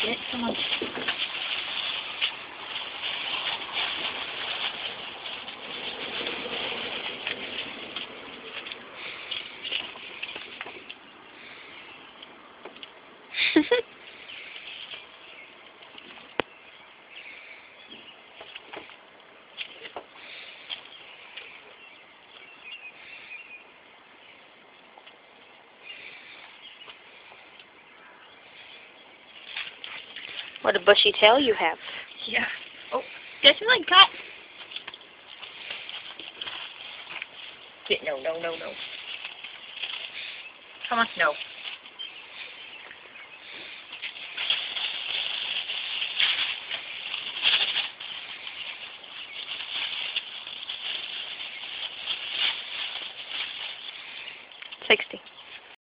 Come on. what a bushy tail you have. Yeah. Oh, it like cut? No, no, no, no. Come on, no. Sixty.